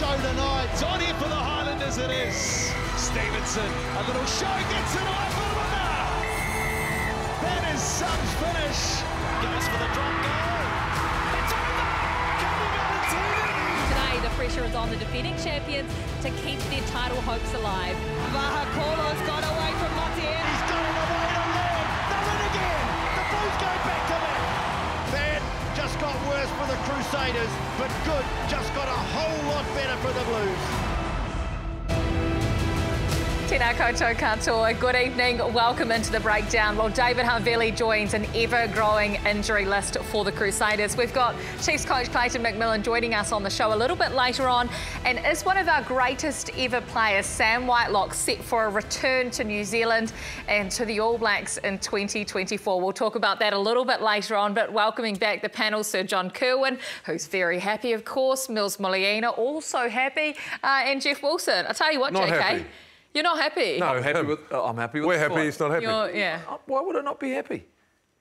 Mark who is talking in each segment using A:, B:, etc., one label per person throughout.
A: show tonight.
B: It's on here for the Highlanders, it is. Stevenson, a little show, gets it away for the winner. That is some finish. Goes for the drop goal. It's over. Coming out of TV.
C: Today, the pressure is on the defending champions to keep their title hopes alive. Vaha Kolo's got away from Montiel.
A: He's done it for the Crusaders, but good just got a whole lot better for the Blues.
C: Tēnā koutou katoa. Good evening. Welcome into the breakdown. Well, David Havili joins an ever-growing injury list for the Crusaders. We've got Chiefs coach Clayton McMillan joining us on the show a little bit later on and is one of our greatest ever players, Sam Whitelock, set for a return to New Zealand and to the All Blacks in 2024. We'll talk about that a little bit later on, but welcoming back the panel, Sir John Kirwan, who's very happy, of course, Mills Muliaina, also happy, uh, and Jeff Wilson. I tell you what,
D: Not
C: JK.
D: happy.
C: You're not happy?
D: No,
E: happy with, I'm happy with
D: We're happy
E: fight.
D: he's not happy.
C: You're, yeah.
E: Uh, Why would I not be happy?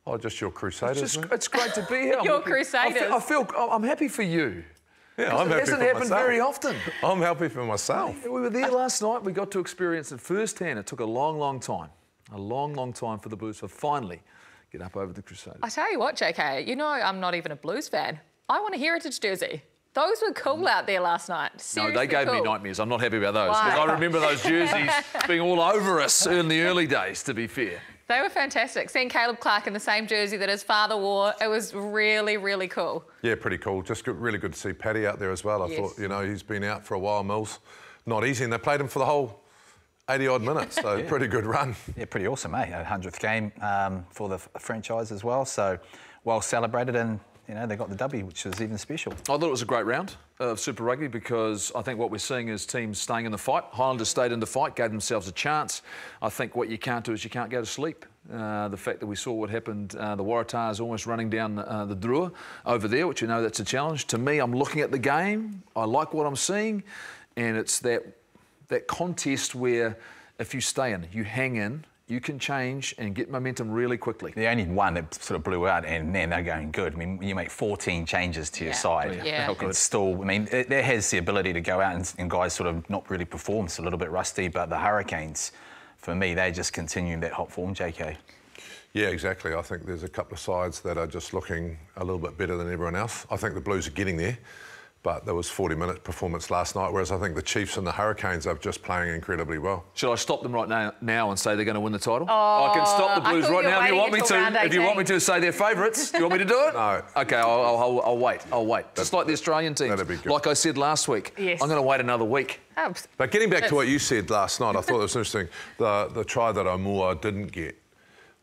D: Oh, just your
E: It's
D: Crusaders.
E: just, it's great to be here.
C: Your
E: happy-
C: Crusaders.
E: I feel, I feel I'm happy for you.
D: yeah, I'm
E: it
D: happy
E: hasn't
D: for
E: happened
D: myself.
E: very often.
D: I'm happy for myself.
E: We were there last night. We got to experience it firsthand. It took a long, long time, a long, long time for the Blues to finally get up over the Crusaders.
C: I tell you what, JK, you know I'm not even a Blues fan. I want a Heritage jersey. Those were cool out there last night.
E: No, they gave me nightmares. I'm not happy about those because I remember those jerseys being all over us in the early days. To be fair,
C: They were fantastic. Seeing Caleb Clarke in the same jersey that his father wore, it was really, really cool.
D: Yeah, pretty cool. Just good, really good to see Paddy out there as well. I
C: Yes.
D: thought, you know, he's been out for a while, Mills. Not easy, and they played him for the whole 80 odd minutes, so pretty good run.
F: Yeah, pretty awesome, eh? A hundredth game um, for the f- franchise as well. So well celebrated, and you know they got the W, which was even special.
E: I thought it was a great round of Super Rugby because I think what we're seeing is teams staying in the fight. Highlanders stayed in the fight, gave themselves a chance. I think what you can't do is you can't go to sleep. Uh, the fact that we saw what happened, uh, the Waratahs almost running down uh, the Drua over there, which you know that's a challenge. To me, I'm looking at the game. I like what I'm seeing, and it's that that contest where if you stay in, you hang in, you can change and get momentum really quickly.
F: The only one that sort of blew out, and then they're going good. I mean, you make 14 changes to your
C: Yeah.
F: side.
C: Yeah. How
E: good.
F: It's still, I mean, it, it has the ability to go out and, and guys sort of not really perform. It's a little bit rusty, but the Hurricanes, for me, they just continue that hot form, JK.
D: Yeah, exactly. I think there's a couple of sides that are just looking a little bit better than everyone else. I think the Blues are getting there, but there was 40 minute performance last night, whereas I think the Chiefs and the Hurricanes are just playing incredibly well.
E: Should I stop them right now, now and say they're going to win the title? I can stop the Blues right now if you want me to. If you want me to say they're favourites, do you want me to do it?
D: No.
E: Okay, I'll, I'll, I'll, I'll wait. I'll wait. Just like the Australian team.
D: that'd be good.
E: Like I said last week,
C: Yes.
E: I'm going to wait another week.
C: Oh,
D: But getting back to what you said last night, I thought it was interesting. The, the try that Aumua didn't get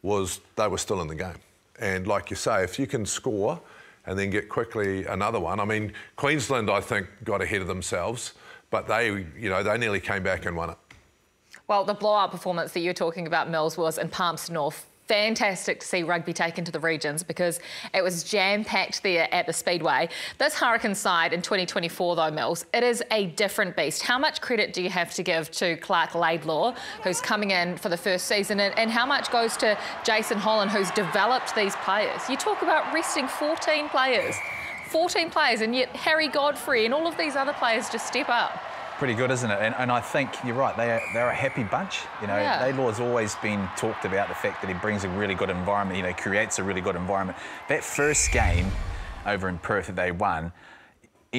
D: was they were still in the game. And like you say, if you can score and then get quickly another one, I mean, Queensland, I think, got ahead of themselves, but they, you know, they nearly came back and won it.
C: Well, the blowout performance that you're talking about, Mills, was in Palmerston North. Fantastic to see rugby taken to the regions because it was jam packed there at the Speedway. This Hurricane side in 2024, though, Mills, it is a different beast. How much credit do you have to give to Clark Laidlaw, who's coming in for the first season, and, and how much goes to Jason Holland, who's developed these players? You talk about resting 14 players. 14 players, and yet Harry Godfrey and all of these other players just step up.
F: Pretty good, isn't it? And, and I think you're right. They're they're a happy bunch. You know,
C: Yeah.
F: Laidlaw's always been talked about the fact that he brings a really good environment. You know, creates a really good environment. That first game over in Perth that they won.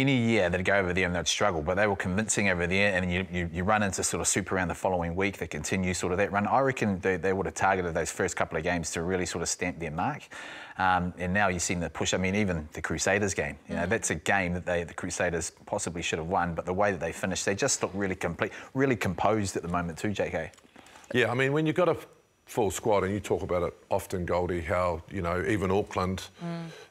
F: Any year they'd go over there and they'd struggle, but they were convincing over there, and you, you, you run into sort of super round the following week. They continue sort of that run. I reckon they, they would have targeted those first couple of games to really sort of stamp their mark. Um, and now you've seen the push. I mean, even the Crusaders game. You know, that's a game that they the Crusaders possibly should have won, but the way that they finished, they just look really complete, really composed at the moment too, JK.
D: Yeah, I mean, when you've got a full squad, and you talk about it often, Goldie, how, you know, even Auckland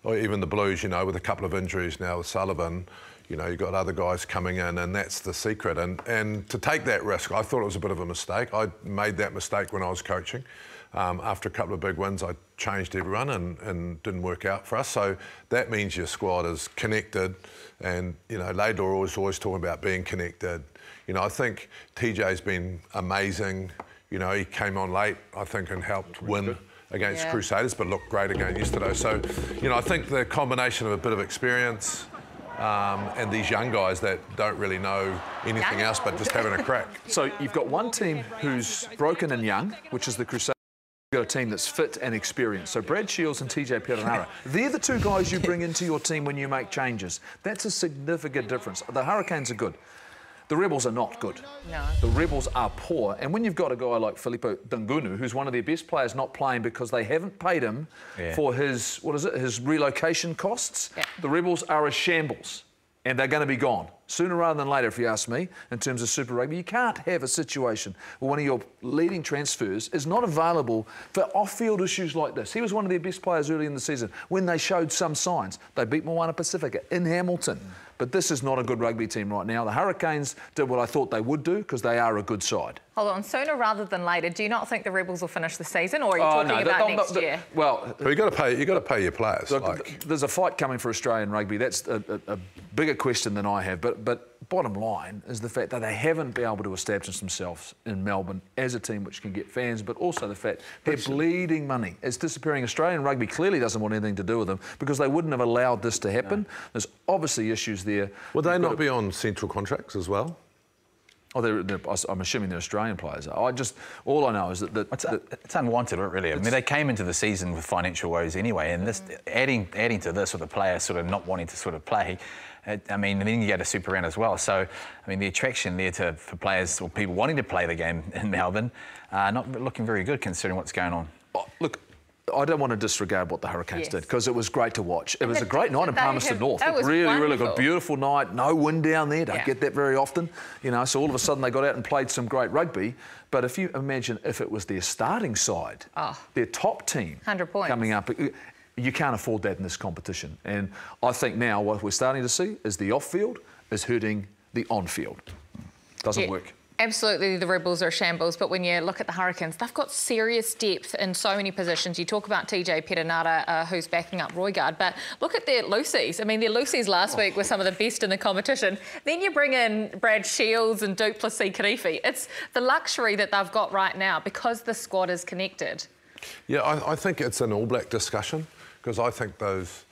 D: or even the Blues, you know, with a couple of injuries now with Sullivan, you know, you've got other guys coming in, and that's the secret. And, and to take that risk, I thought it was a bit of a mistake. I made that mistake when I was coaching. Um, after a couple of big wins, I changed everyone and, and didn't work out for us. So that means your squad is connected. And, you know, Laidlaw was always talking about being connected. You know, I think TJ's been amazing. You know, he came on late, I think, and helped win against
C: Yeah.
D: Crusaders, but looked great again yesterday. So, you know, I think the combination of a bit of experience um, and these young guys that don't really know anything else but just having a crack.
E: So you've got one team who's broken and young, which is the Crusaders. You've got a team that's fit and experienced. So Brad Shields and TJ Perenara, they're the two guys you bring into your team when you make changes. That's a significant difference. The Hurricanes are good. The Rebels are not good.
C: No.
E: The Rebels are poor. And when you've got a guy like Filipo Daugunu, who's one of their best players, not playing because they haven't paid him
F: Yeah.
E: for his, what is it, his relocation costs,
C: Yeah.
E: the Rebels are a shambles. And they're going to be gone sooner rather than later, if you ask me, in terms of Super Rugby. You can't have a situation where one of your leading transfers is not available for off field issues like this. He was one of their best players early in the season when they showed some signs. They beat Moana Pacifica in Hamilton. But this is not a good rugby team right now. The Hurricanes did what I thought they would do because they are a good side.
C: Hold on, sooner rather than later, do you not think the Rebels will finish the season, or are you
E: Oh,
C: talking
E: no,
C: about
E: they'll-
C: next
E: they'll-
C: year?
E: Well,
D: But you got to pay. You got to pay your players.
E: Look,
D: like,
E: there's a fight coming for Australian rugby. That's a, a, a bigger question than I have. But but bottom line is the fact that they haven't been able to establish themselves in Melbourne as a team which can get fans, but also the fact they're bleeding money. It's disappearing. Australian rugby clearly doesn't want anything to do with them because they wouldn't have allowed this to happen. There's obviously issues there.
D: would they not
E: to-
D: be on central contracts as well?
E: Oh, they're, they're, I'm assuming they're Australian players. I just all I know is that, that,
F: It's,
E: that
F: it's unwanted, really. I mean, they came into the season with financial woes anyway, and this adding adding to this with the players sort of not wanting to sort of play. It, I mean, and then you go to Super Round as well. So, I mean, the attraction there to for players or people wanting to play the game in Melbourne, uh, not looking very good considering what's going on.
E: Oh, look, I don't want to disregard what the Hurricanes
C: Yes.
E: did because it was great to watch. It was a great night in Palmerston
C: have-
E: North.
C: that was
E: really, really good. Beautiful night. No wind down there. Don't
C: Yeah.
E: get that very often. You know, so all of a sudden they got out and played some great rugby. But if you imagine if it was their starting side,
C: Oh.
E: their top team
C: 100 points.
E: coming up, you can't afford that in this competition. And I think now what we're starting to see is the off-field is hurting the on-field. Doesn't
C: Yeah,
E: work.
C: Absolutely, the Rebels are shambles, but when you look at the Hurricanes, they've got serious depth in so many positions. You talk about TJ Perenara, uh, who's backing up Roigard, but look at their Lucy's. I mean, their Lucy's last week were some of the best in the competition. Then you bring in Brad Shields and Du'Plessis Kirifi. It's the luxury that they've got right now because the squad is connected.
D: Yeah, I, I think it's an All Black discussion because I think those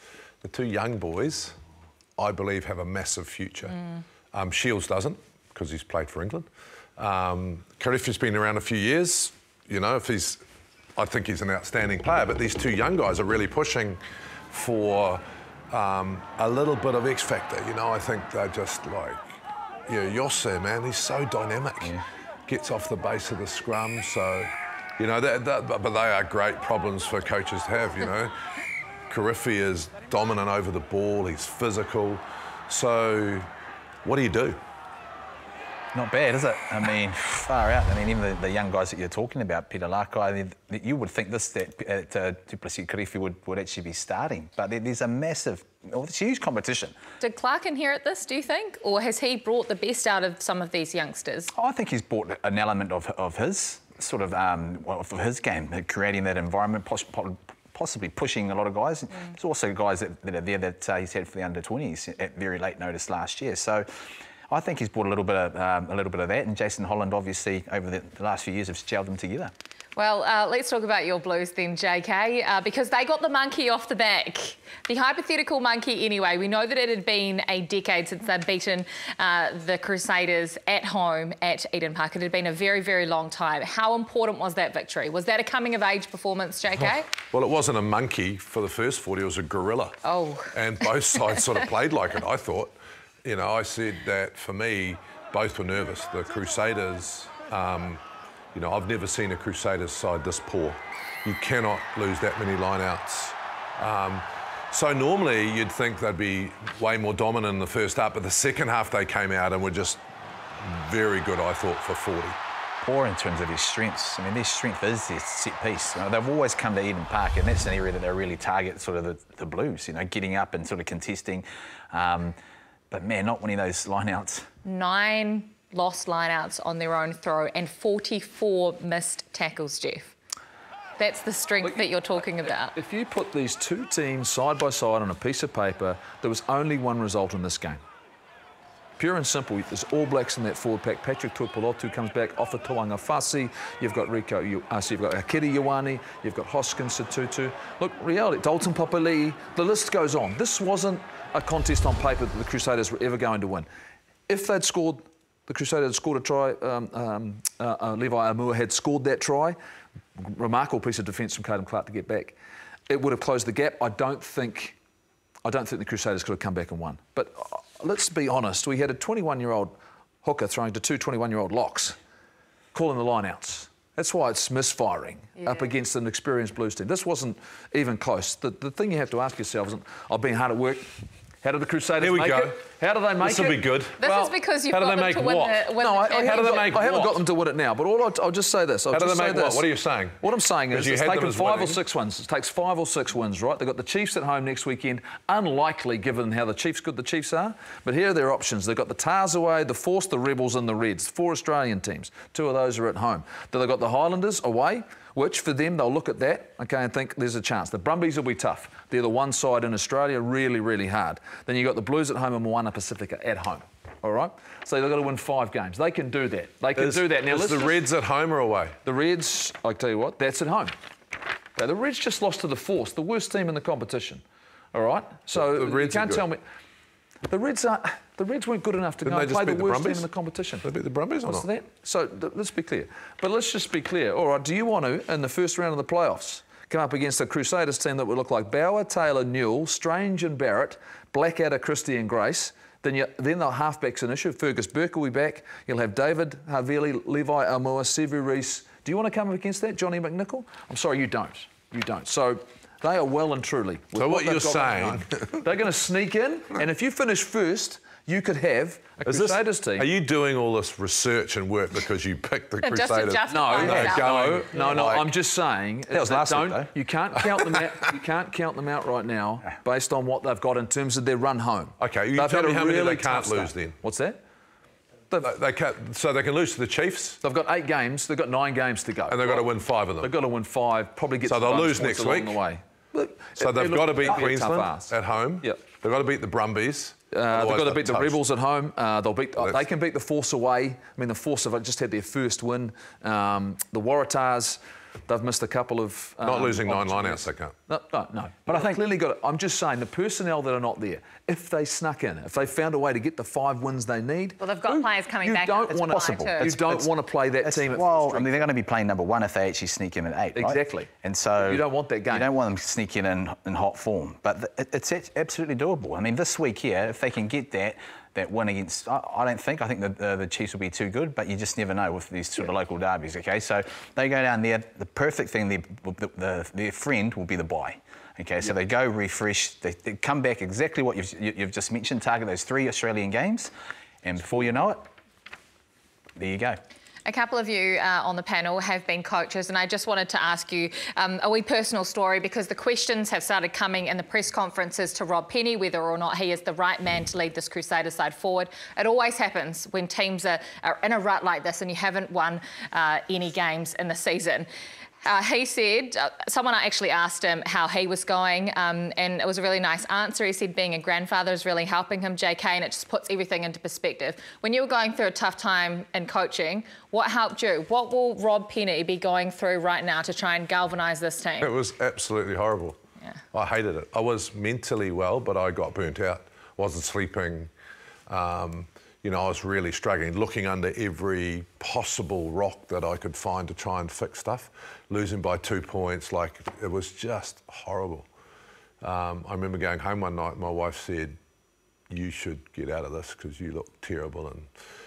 D: the two young boys, I believe, have a massive future. Um, Shields doesn't because he's played for England. Um, Kirifi's been around a few years. You know, if he's, I think he's an outstanding player. But these two young guys are really pushing for um, a little bit of X factor. You know, I think they're just like, yeah, Yossi, man, he's so dynamic. Gets off the base of the scrum, so you know, that, that, but but they are great problems for coaches to have. You know, Karifi is dominant over the ball. He's physical. So, what do you do?
F: Not bad, is it? I mean, far out. I mean, even the, the young guys that you're talking about, Peter Lakai, I mean, you would think this that, that uh, Du'Plessis Kirifi would, would actually be starting, but there's a massive, well, it's huge competition.
C: Did Clark inherit this, do you think? Or has he brought the best out of some of these youngsters?
F: I think he's brought an element of, of his sort of um, well, of his game, creating that environment, possibly pushing a lot of guys. There's also guys that, that are there that uh, he's had for the under 20s at very late notice last year. So. I think he's brought a little bit of um, a little bit of that, and Jason Holland obviously over the, the last few years have gelled them together.
C: Well, uh, let's talk about your Blues then, JK, uh, because they got the monkey off the back. The hypothetical monkey, anyway. We know that it had been a decade since they'd beaten uh, the Crusaders at home at Eden Park. It had been a very, very long time. How important was that victory? Was that a coming of age performance, JK?
D: Well, it wasn't a monkey for the first 40, it was a gorilla.
C: Oh.
D: And both sides sort of played like it, I thought. You know, I said that for me, both were nervous. The Crusaders, um, you know, I've never seen a Crusaders side this poor. You cannot lose that many lineouts. Um, so normally you'd think they'd be way more dominant in the first half, but the second half they came out and were just very good, I thought, for 40.
F: poor in terms of his strengths. I mean, their strength is their set piece. You know, they've always come to Eden Park, and that's an area that they really target sort of the, the Blues, you know, getting up and sort of contesting. Um, but man, not winning those lineouts.
C: Nine lost lineouts on their own throw and 44 missed tackles, Jeff. That's the strength that you're talking about.
E: If you put these two teams side by side on a piece of paper, there was only one result in this game. Pure and simple. There's All Blacks in that forward pack. Patrick Tuipulotu comes back off of Toanga Fasi. You've got Rico, you, uh, so you've got Akira Ioane. You've got Hoskins Sotutu. Look, reality, Dalton Papali'i. The list goes on. This wasn't a contest on paper that the Crusaders were ever going to win. If they'd scored, the Crusaders had scored a try, um, um, uh, uh, Levi Aumua had scored that try. Remarkable piece of defence from Caden Clark to get back. It would have closed the gap. I don't think I don't think the Crusaders could have come back and won. But uh, let's be honest, we had a 21 year old hooker throwing to two 21 year old locks, calling the lineouts. That's why it's misfiring yeah. up against an experienced Blues team. This wasn't even close. The, the thing you have to ask yourself is I've been hard at work. How did the Crusaders
D: Here we
E: make
D: go.
E: it? How do they make
D: this
E: it?
D: This will be good.
C: This
E: well,
C: is because you've
D: how do
C: got
D: they
C: them
D: make
C: to win
D: what?
C: the, win
E: no, I, I,
D: How do
E: haven't
D: they
E: got,
D: make
E: I haven't got them to win it now. But all I'll, I'll just say this. I'll
D: How do
E: just
D: they
E: say
D: make what?
E: this.
D: What are you saying?
E: What I'm saying is
D: Because you
E: it's taken
D: as
E: five or six wins. It takes five or six wins, right? They've got the Chiefs at home next weekend. Unlikely given how the Chiefs good the Chiefs are. But here are their options. They've got the Tars away, the Force, the Rebels, and the Reds. Four Australian teams. Two of those are at home. Then they've got the Highlanders away which for them, they'll look at that, okay, and think there's a chance. The Brumbies will be tough. They're the one side in Australia, really, really hard. Then you've got the Blues at home and Moana Pacifica at home, all right? So they've got to win five games. They can do that. They can
D: Is,
E: do that. Now,
D: is the Reds at home or away?
E: the Reds, I tell you what, that's at home. Okay, the Reds just lost to the Force, the worst team in the competition. All right, so
D: The- the Reds
E: you can't tell me. The Reds are. The Reds weren't good enough to
D: Didn't
E: go and play the
D: the
E: worst team in the competition.
D: They beat the Brumbies or
E: What's
D: not?
E: that? So th- let's be clear. But let's just be clear. All right, do you want to, in the first round of the playoffs, come up against a Crusaders team that would look like Bower, Taylor, Newell, Strange and Barrett, Blackadder, Christie and Grace? Then, you, then the halfback's an issue. Fergus Burke will be back. You'll have David Havili, Levi Aumua, Sevu Reece. Do you want to come up against that, Johnny McNichol? I'm sorry, you don't. You don't. So they are well and truly.
D: So what
E: they've
D: you're saying-
E: they're going to sneak in, and if you finish first, you could have a
D: Is this-
E: Crusaders team.
D: Are you doing all this research and work because you picked the
C: Just to
D: Crusaders?
C: justify
E: No, no,
C: yourself.
D: going-
E: no, no.
D: like-
E: I'm just saying
F: That was last week,
E: don't,
F: though.
E: You can't count them out. You can't count them out right now based on what they've got in terms of their run home.
D: Okay, you
E: They've
D: tell
E: had
D: me
E: a
D: how many they
E: really
D: can't lose
E: start.
D: then.
E: What's that?
D: They, they can't, so they can lose to the Chiefs
E: They've got eight games. They've got nine games to go.
D: and they've got to win five of them.
E: They've got to win five. Probably get
D: So
E: some
D: they'll
E: bonus
D: lose next week?
E: the way.
D: So
E: it-
D: they've
E: it
D: got to beat
E: it'll be a tough
D: Queensland at home.
E: Yep.
D: They've got to beat the Brumbies.
E: Uh, they've got to beat the
D: toast.
E: Rebels at home. Uh, they'll beat. They can beat the Force away. I mean, the Force have just had their first win. Um, the Waratahs, they've missed a couple of. Um,
D: Not losing nine
E: opportunities.
D: lineouts, they can't.
E: No, no, no. But I think clearly got it. I'm just saying the personnel that are not there. If they snuck in, if they found a way to get the five wins they need.
C: Well, they've got players coming
E: you
C: back
E: Don't
C: up to
E: want
C: play
F: possible.
C: too.
E: You
F: It's-
E: don't want to play that team at
F: well, I mean, they're going to be playing number one if they actually sneak in at eight, right?
E: Exactly.
F: And so
E: You don't want that game.
F: You don't want them sneaking in in hot form, but th- it's absolutely doable. I mean, this week here, if they can get that that win against, I, I don't think I think the, the the Chiefs will be too good, but you just never know with these sort of local derbies. Okay, so they go down there. The perfect thing, the, the, the their friend will be the bye. Okay, so they go refresh, they, they come back exactly what you've, you- you've just mentioned, target those three Australian games, and before you know it, there you go.
C: A couple of you uh, on the panel have been coaches, and I just wanted to ask you um, a wee personal story because the questions have started coming in the press conferences to Rob Penney whether or not he is the right man to lead this Crusader side forward. It always happens when teams are, are in a rut like this and you haven't won uh, any games in the season. Uh, he said, uh, someone actually asked him how he was going, um, and it was a really nice answer. He said being a grandfather is really helping him, JK, and it just puts everything into perspective. When you were going through a tough time in coaching, what helped you? What will Rob Penney be going through right now to try and galvanise this team?
D: It was absolutely horrible.
C: Yeah.
D: I hated it. I was mentally well, but I got burnt out. Wasn't sleeping. Um, you know, I was really struggling, looking under every possible rock that I could find to try and fix stuff. Losing by two points, like it was just horrible. Um, I remember going home one night. My wife said, "You should get out of this because you look terrible." And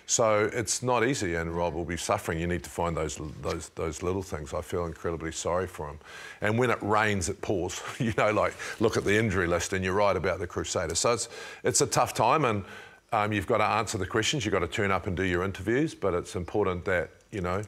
D: so it's not easy, and Rob will be suffering. You need to find those those those little things. I feel incredibly sorry for him. And when it rains, it pours. you know, like look at the injury list, and you're right about the Crusaders. So it's it's a tough time, and um, you've got to answer the questions. You've got to turn up and do your interviews. But it's important that you know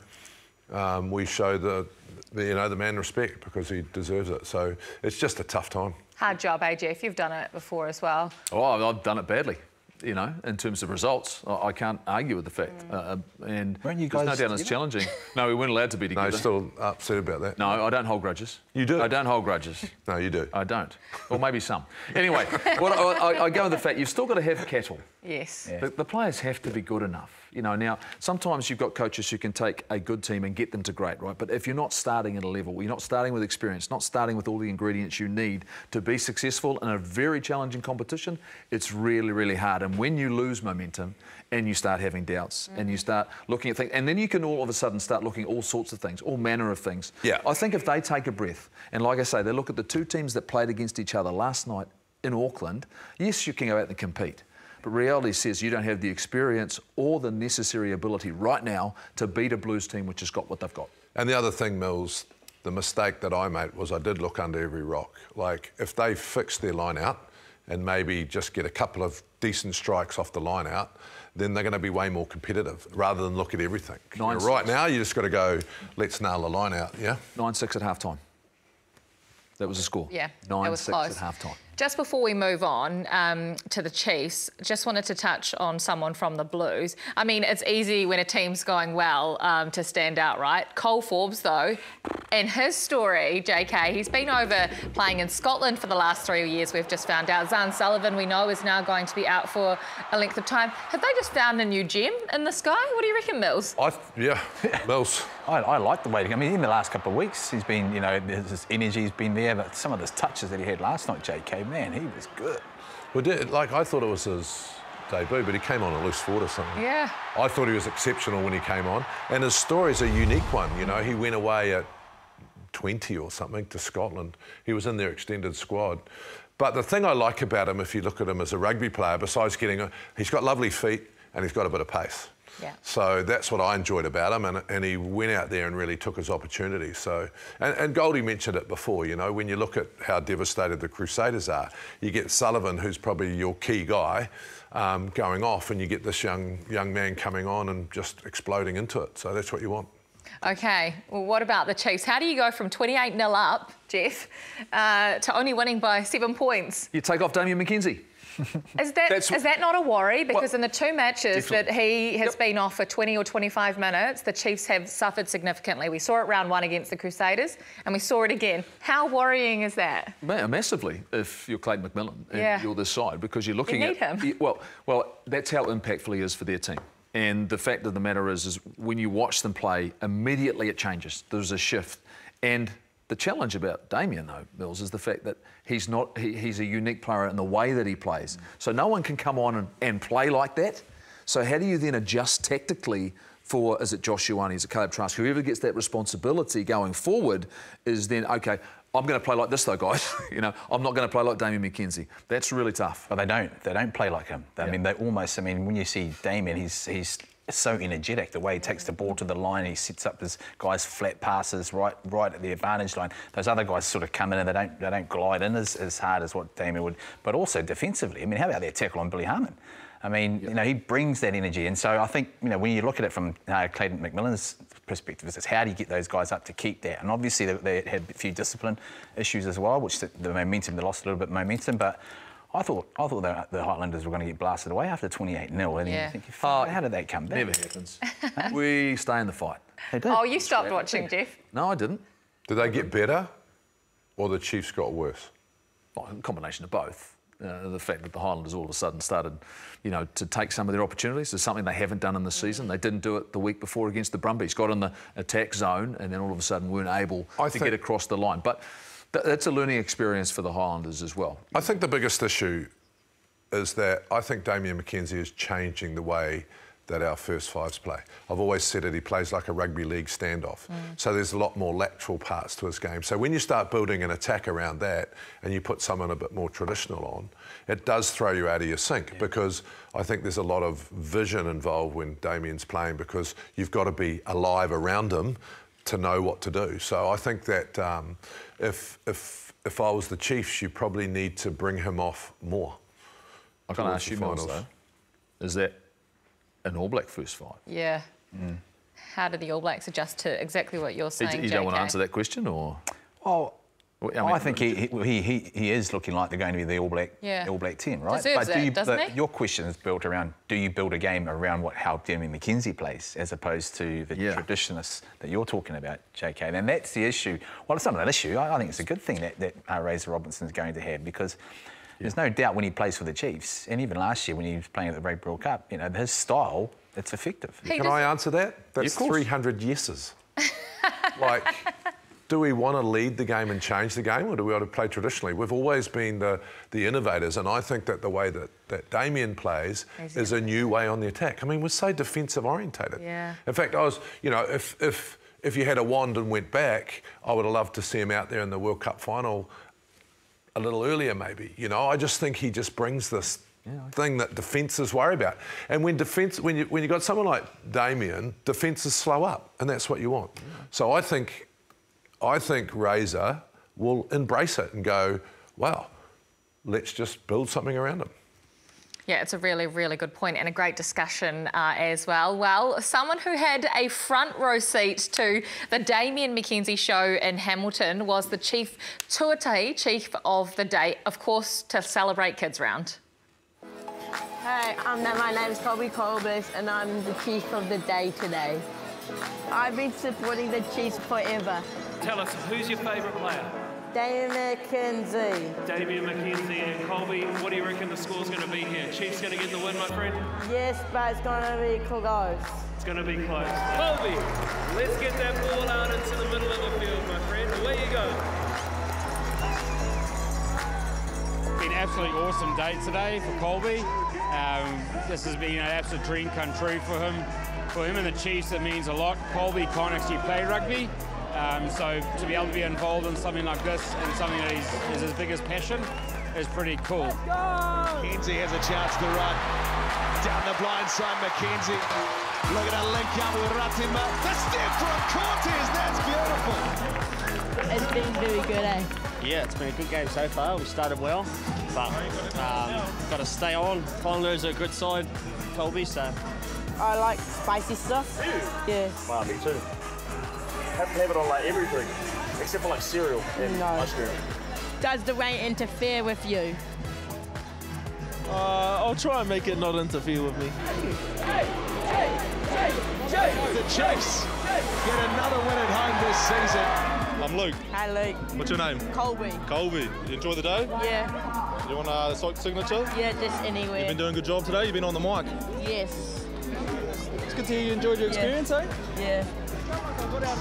D: um, we show the, the you know the man respect because he deserves it. So it's just a tough time.
C: Hard job, AJ, if you've done it before as well.
E: Oh, I've done it badly. You know, in terms of results. I, I can't argue with the fact.
C: Mm.
E: Uh, uh, and
F: Weren't you
E: there's no doubt it's challenging. no, we weren't allowed to be together.
D: No,
E: together.
D: still upset about that.
E: no, I don't hold grudges.
D: You do?
E: I don't hold grudges.
D: No, you do.
E: I don't. Or maybe some. Anyway, what I, I, I go with the fact you've still got to have cattle.
C: Yes.
E: The, the players have to be good enough. You know, now sometimes you've got coaches who can take a good team and get them to great, right? But if you're not starting at a level, you're not starting with experience, not starting with all the ingredients you need to be successful in a very challenging competition, it's really, really hard. And when you lose momentum and you start having doubts and you start looking at things, and then you can all of a sudden start looking at all sorts of things, all manner of things.
D: Yeah.
E: I think if they take a breath, and like I say, they look at the two teams that played against each other last night in Auckland, yes, you can go out and compete. But reality says you don't have the experience or the necessary ability right now to beat a Blues team which has got what they've got.
D: And the other thing, Mills, the mistake that I made was I did look under every rock. Like, if they fix their line out and maybe just get a couple of decent strikes off the line out, then they're going to be way more competitive rather than look at everything. You know, right now, you just got to go, let's nail the line out, yeah?
E: 9 6 at half time. That was the score.
C: Yeah,
E: 9
C: was
E: 6
C: close.
E: at half time.
C: Just before we move on um, to the Chiefs, just wanted to touch on someone from the Blues. I mean, it's easy when a team's going well um, to stand out, right? Cole Forbes, though, and his story, JK, he's been over playing in Scotland for the last three years, we've just found out. Zarn Sullivan, we know, is now going to be out for a length of time. Have they just found a new gem in the sky? What do you reckon, Mills?
D: I, yeah, Mills.
F: I, I like the way. I mean, in the last couple of weeks, he's been, you know, his energy's been there. But some of those touches that he had last night, J.K. Man, he was good.
D: We did, like, I thought it was his debut, but he came on a loose forward or something.
C: Yeah.
D: I thought he was exceptional when he came on. And his story's a unique one. You know, he went away at 20 or something to Scotland. He was in their extended squad. But the thing I like about him, if you look at him as a rugby player, besides getting a, he's got lovely feet and he's got a bit of pace.
C: Yeah.
D: So that's what I enjoyed about him, and, and he went out there and really took his opportunity. So, and, and Goldie mentioned it before. You know, when you look at how devastated the Crusaders are, you get Sullivan, who's probably your key guy, um, going off, and you get this young young man coming on and just exploding into it. So that's what you want.
C: Okay, well, what about the Chiefs? How do you go from 28 0 up, Jeff, uh, to only winning by seven points?
E: You take off Damian McKenzie.
C: Is that is that not a worry? Because
E: Well,
C: in the two matches that he has
E: Yep.
C: been off for 20 or 25 minutes, the Chiefs have suffered significantly. We saw it round one against the Crusaders, and we saw it again. How worrying is that?
E: Ma- Massively, if you're Clayton McMillan and
C: Yeah.
E: you're this side, because you're looking
C: need
E: at
C: him.
E: Well, well, that's how impactful he is for their team. And the fact of the matter is, is when you watch them play, immediately it changes. There's a shift, and the challenge about Damian, though, Mills, is the fact that he's not. He, he's a unique player in the way that he plays. So no one can come on and, and play like that. So how do you then adjust tactically? For is it Josh Ioane, is it Caleb Trask? Whoever gets that responsibility going forward is then okay. I'm going to play like this though, guys. you know, I'm not going to play like Damian McKenzie. That's really tough.
F: But they don't. They don't play like him. I
E: Yeah.
F: mean, they almost. I mean, when you see Damian, he's he's so energetic. The way he takes the ball to the line, he sets up his guys flat passes right right at the advantage line. Those other guys sort of come in and they don't they don't glide in as, as hard as what Damian would. But also defensively. I mean, how about their tackle on Billy Harmon? I mean, you know, he brings that energy, and so I think you know when you look at it from uh, Clayton McMillan's perspective, is how do you get those guys up to keep that? And obviously they, they had a few discipline issues as well, which the, the momentum they lost a little bit of momentum, but. I thought I thought the, the Highlanders were going to get blasted away after 28 0 and
C: Yeah.
F: you think, how did they come back?
E: Never happens. we stay in the fight.
F: They did.
C: Oh, you stopped watching, Jeff.
E: No, I didn't.
D: Did they get better, or the Chiefs got worse?
E: Well, a combination of both. Uh, the fact that the Highlanders all of a sudden started, you know, to take some of their opportunities is something they haven't done in the season. They didn't do it the week before against the Brumbies. Got in the attack zone and then all of a sudden weren't able
D: I
E: to
D: think-
E: get across the line. But th- that's a learning experience for the Highlanders as well.
D: I think the biggest issue is that I think Damian McKenzie is changing the way that our first fives play. I've always said it, he plays like a rugby league standoff. Mm. So there's a lot more lateral parts to his game. So when you start building an attack around that and you put someone a bit more traditional on, it does throw you out of your sync because I think there's a lot of vision involved when Damian's playing because you've got to be alive around him to know what to do. So I think that um, if, if, if I was the Chiefs, you probably need to bring him off more.
E: I can
D: towards
E: ask you, Mills,
D: finals.
E: though, is that an All Black first five?
C: Yeah. How do the All Blacks adjust to exactly what you're
E: You,
C: saying?
E: you don't want to answer that question, or
F: Well, Well, I, mean, I, think he, he, he, he is looking like they're going to be the All Black yeah. All Black team, right?
C: Deserves but do you,
F: it,
C: doesn't
F: the,
C: he?
F: your question is built around do you build a game around what how Damian McKenzie plays as opposed to the yeah. traditionalists that you're talking about, JK? And that's the issue. Well, it's not an issue. I, I think it's a good thing that, that uh, Razor Robertson's going to have because there's no doubt when he plays for the Chiefs, and even last year when he was playing at the Rugby World Cup, you know, his style, it's effective.
D: He Can I answer that? That's 300 yeses. like, do we want to lead the game and change the game, or do we want to play traditionally? We've always been the, the innovators, and I think that the way that, that Damian plays Easy. is a new way on the attack. I mean, we're so defensive orientated.
C: Yeah.
D: In fact, I was, you know, if, if, if you had a wand and went back, I would have loved to see him out there in the World Cup final a little earlier, maybe. You know, I just think he just brings this yeah, thing that defences worry about. And when defence, when you when you got someone like Damian, defences slow up, and that's what you want. Yeah. So I think, I think Razor will embrace it and go, wow, let's just build something around them.
C: Yeah, it's a really, really good point and a great discussion uh, as well. Well, someone who had a front row seat to the Damian McKenzie show in Hamilton was the Chief Tuatahi, Chief of the Day, of course, to celebrate Kids Round.
G: Hey, um, my name's Colby Colbus and I'm the Chief of the Day today. I've been supporting the Chiefs forever.
H: Tell us, who's your favourite player?
G: Damian McKenzie.
H: Damian McKenzie and Colby, what do you reckon the score's going to be here? Chiefs going to get the win, my friend?
G: Yes, but it's going to be close.
H: It's going to be close. Colby, let's get that ball out into the middle of the field, my friend. Away you go.
I: Been absolutely awesome day today for Colby. Um, this has been an absolute dream come true for him. For him and the Chiefs, it means a lot. Colby can't actually play rugby, um, so to be able to be involved in something like this and something that is his biggest passion is pretty cool.
B: McKenzie has a chance to run. Down the blind side, McKenzie. Look at a link up with Ratima. The step from Cortez, that's beautiful.
G: It's been very good, eh?
J: Yeah, it's been a good game so far. We started well, but um, got to stay on. Highlanders are a good side, Colby, so.
G: I like spicy stuff. Yeah.
J: Wow, me too have to have it on like everything, except for like cereal and no. ice cream.
G: Does the rain interfere with you?
K: Uh, I'll try and make it not interfere with me.
B: The Chiefs get another win at home this season.
K: I'm Luke.
G: Hi, Luke.
K: What's your name?
G: Colby.
K: Colby. You enjoy the day?
G: Yeah.
K: You want a signature?
G: Yeah, just anywhere.
K: You've been doing a good job today? You've been on the mic?
G: Yes.
K: It's good to hear you enjoyed your experience,
G: yeah.
K: eh?
G: Yeah.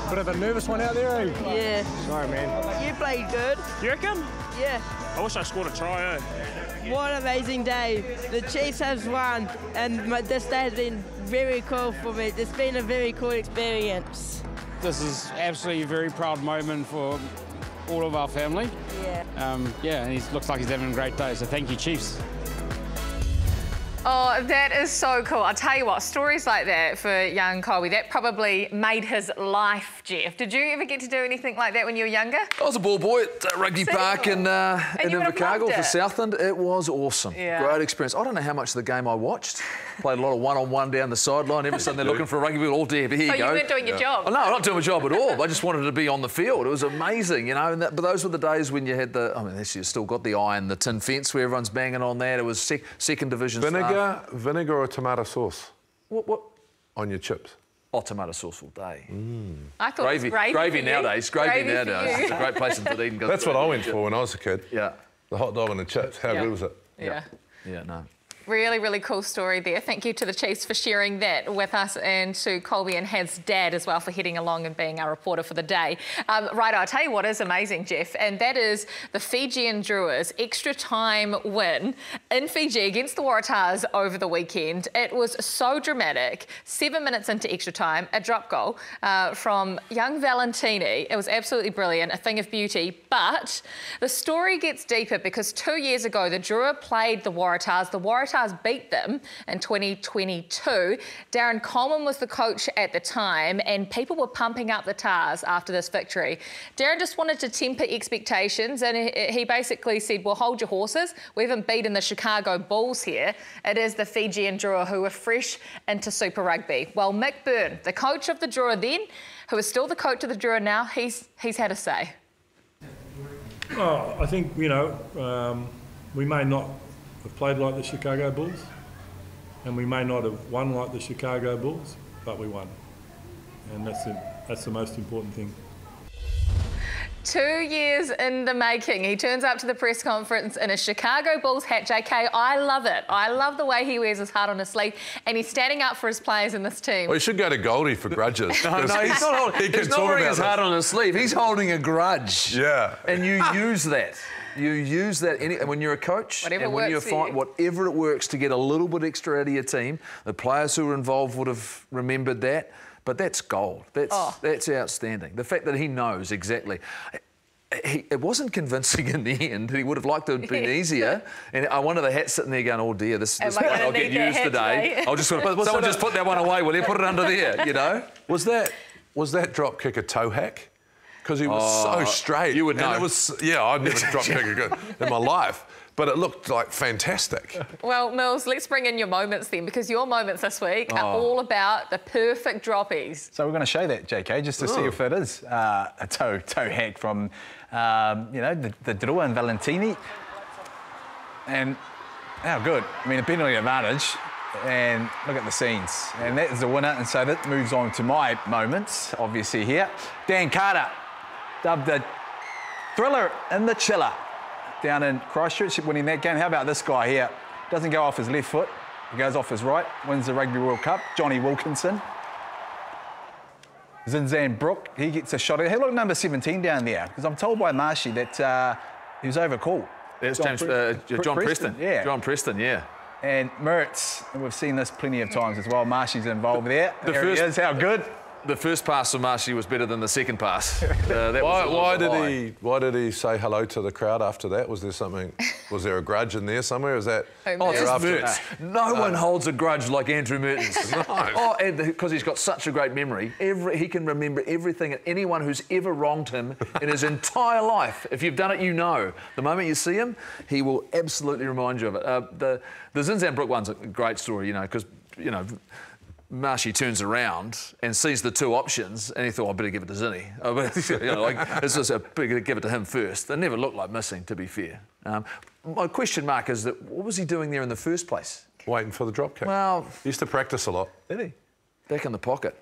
K: Bit of a nervous one out there, eh?
G: Yeah.
K: Sorry, man.
G: You played good.
J: You reckon?
G: Yeah.
J: I wish I scored a try, eh?
G: What an amazing day. The Chiefs have won, and this day has been very cool for me. It's been a very cool experience.
I: This is absolutely a very proud moment for all of our family.
G: Yeah.
I: Um, yeah, and he looks like he's having a great day, so thank you, Chiefs.
C: Oh, that is so cool. I'll tell you what, stories like that for young Colby, that probably made his life, Jeff. Did you ever get to do anything like that when you were younger?
E: I was a ball boy at uh, Rugby Park in, uh, in Invercargill for Southland. It was awesome. Yeah. Great experience. I don't know how much of the game I watched. Played a lot of one-on-one down the sideline. Every sudden they're looking for a rugby ball. All day, but here
C: oh,
E: you go.
C: you weren't doing your job?
E: Oh, no, I'm not doing my job at all. I just wanted to be on the field. It was amazing, you know. That, but those were the days when you had the, I mean, you still got the eye and the tin fence where everyone's banging on that. It was sec second division
D: Vinegar,
E: stuff.
D: vinegar or tomato sauce?
E: What? What?
D: On your chips.
E: Oh, tomato sauce all day.
D: Mm.
C: I thought
E: gravy.
C: gravy,
E: gravy nowadays. Gravy,
C: gravy
E: nowadays. It's a great place in Dunedin.
D: That's what I went for when I was a kid.
E: Yeah.
D: The hot dog and the chips. How
C: yeah.
D: good was it?
C: Yeah.
E: Yeah, no.
C: Really, really cool story there. Thank you to the Chiefs for sharing that with us and to Colby and his dad as well for heading along and being our reporter for the day. Um, right, I'll tell you what is amazing, Jeff, and that is the Fijian Drua extra time win in Fiji against the Waratahs over the weekend. It was so dramatic. Seven minutes into extra time, a drop goal uh, from young Valetini. It was absolutely brilliant, a thing of beauty. But the story gets deeper because two years ago, the Drua played the Waratahs. The Waratahs Beat them in 2022. Darren Coleman was the coach at the time, and people were pumping up the Tars after this victory. Darren just wanted to temper expectations, and he basically said, Well, hold your horses. We haven't beaten the Chicago Bulls here. It is the Fijian Drua who are fresh into Super Rugby. Well, Mick Byrne, the coach of the Drua then, who is still the coach of the Drua now, he's, he's had a say.
K: Oh, I think, you know, um, we may not have played like the Chicago Bulls and we may not have won like the Chicago Bulls, but we won. And that's the, that's the most important thing.
C: Two years in the making. He turns up to the press conference in a Chicago Bulls hat, JK. I love it. I love the way he wears his heart on his sleeve and he's standing up for his players in this team.
D: Well, you should go to Goldie for grudges.
E: No, no, he's not, holding,
D: He
E: he's not wearing his
D: this.
E: heart on his sleeve. He's holding a grudge.
D: Yeah.
E: And you use that. You use that any, and when you're a coach,
C: Whatever
E: and when you
C: works for
E: find
C: you.
E: whatever it works to get a little bit extra out of your team. The players who were involved would have remembered that, but that's gold. That's
C: Oh.
E: that's outstanding. The fact that he knows exactly. He, it wasn't convincing in the end. He would have liked to have been easier. And I wonder the hat sitting there going, "Oh dear, this,
C: Am
E: this
C: I
E: might
C: gonna
E: not get used
C: hat
E: today."
C: today?
E: I'll just put, someone just put that one away. Will you put it under there? You know.
D: Was that was that drop kick a toe hack? Because he was
E: Oh,
D: so straight.
E: you would
D: and
E: know.
D: It was yeah, I've never dropped kicked a good in my life, but it looked like fantastic.
C: Well, Mills, let's bring in your moments then, because your moments this week are
F: Oh.
C: all about the perfect droppies.
F: So we're going to show that, JK, just to see
C: Oh.
F: if it is uh, a toe toe hack from, um, you know, the, the Drua and Valetini. And how good. I mean, a penalty advantage. And look at the scenes. And that is the winner. And so that moves on to my moments, obviously, here. Dan Carter, dubbed the thriller in the chiller down in Christchurch, winning that game. How about this guy here? Doesn't go off his left foot, he goes off his right, wins the Rugby World Cup. Jonny Wilkinson. Zinzan Brooke, he gets a shot. Hey, look, number 17 down there, because I'm told by Marshy that uh, he was overcalled.
E: There's
F: John
E: James, uh, Jon Preston.
F: Yeah.
E: Jon Preston, yeah.
F: And Mehrts, and we've seen this plenty of times as well. Marshy's involved there.
E: The
F: there
E: first-
F: he is. How good.
E: The first pass from Marshy was better than the second pass. Uh, that
D: Why,
E: was
D: why did
E: high.
D: he why did he say hello to the crowd after that? Was there something? Was there a grudge in there somewhere? Is that?
E: Oh, it's
D: after-
E: Mehrts. No one holds a grudge like Andrew Mehrtens. no. Oh, and because he's got such a great memory, every, he can remember everything and anyone who's ever wronged him in his entire life. If you've done it, you know. The moment you see him, he will absolutely remind you of it. Uh, the the Zinzan Brooke one's a great story, you know, because you know. Marshy turns around and sees the two options, and he thought, "I better give it to Zinny." I better- you know, like, this is a better give it to him first. They never looked like missing, to be fair. Um, my question mark is that what was he doing there in the first place?
D: Waiting for the drop kick.
E: Well,
D: he used to practice a lot.
E: Did he? Back in the pocket.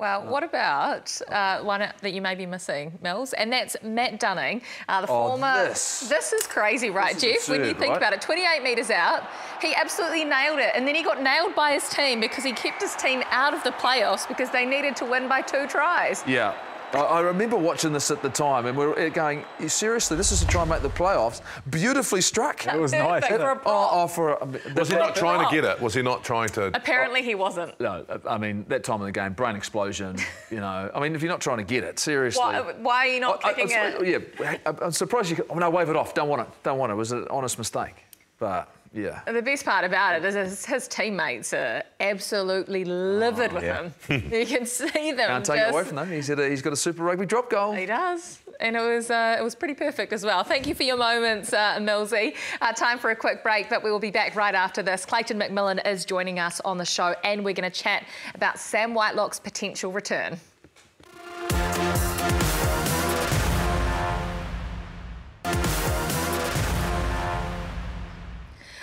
C: Well, what about uh, one that you may be missing, Mills? And that's Matt Dunning, uh, the
E: Oh,
C: former.
E: this.
C: is crazy, right,
E: This is
C: Jeff? when you think
E: right?
C: about it, 28 metres out, he absolutely nailed it. And then he got nailed by his team because he kept his team out of the playoffs because they needed to win by two tries.
E: Yeah. I, I remember watching this at the time, and we are uh, going, seriously, this is to try and make the playoffs. Beautifully struck.
C: It was nice, Perfect for a.
E: Oh, oh, for a,
D: Was he not trying to get it? Was he not trying to?
C: Apparently, he wasn't.
E: No, I mean that time of the game, brain explosion. You know, I mean, if you're not trying to get it, seriously.
C: Why, why are you not
E: I- I-
C: kicking
E: I-
C: it?
E: Yeah, I- I'm surprised you. Could, oh, no, wave it off. Don't want it. Don't want it. It was an honest mistake. But yeah.
C: And the best part about it is his, his teammates are absolutely livid with
E: yeah.
C: him. you can see them.
E: Can't take it away from them. He's, a, he's got a Super Rugby drop goal.
C: He does. And it was uh, it was pretty perfect as well. Thank you for your moments, uh, Millsy. Uh, time for a quick break, but we will be back right after this. Clayton McMillan is joining us on the show, and we're going to chat about Sam Whitelock's potential return.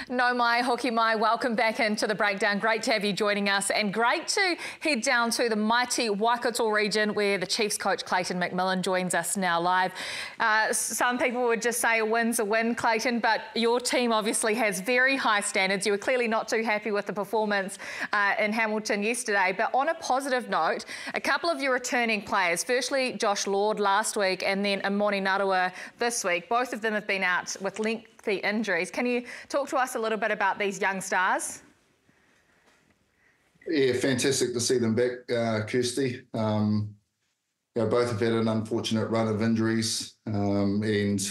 C: Nau mai, Hoki Mai, welcome back into the breakdown. Great to have you joining us and great to head down to the mighty Waikato region where the Chiefs coach Clayton McMillan joins us now live. Uh, some people would just say a win's a win, Clayton, but your team obviously has very high standards. You were clearly not too happy with the performance uh, in Hamilton yesterday, but on a positive note, a couple of your returning players, firstly Josh Lord last week and then Emoni Narawa this week, both of them have been out with injuries. Can you talk to us a little bit about these young stars?
L: Yeah, fantastic to see them back, uh, Kirsty. Um, you know, both have had an unfortunate run of injuries, um, and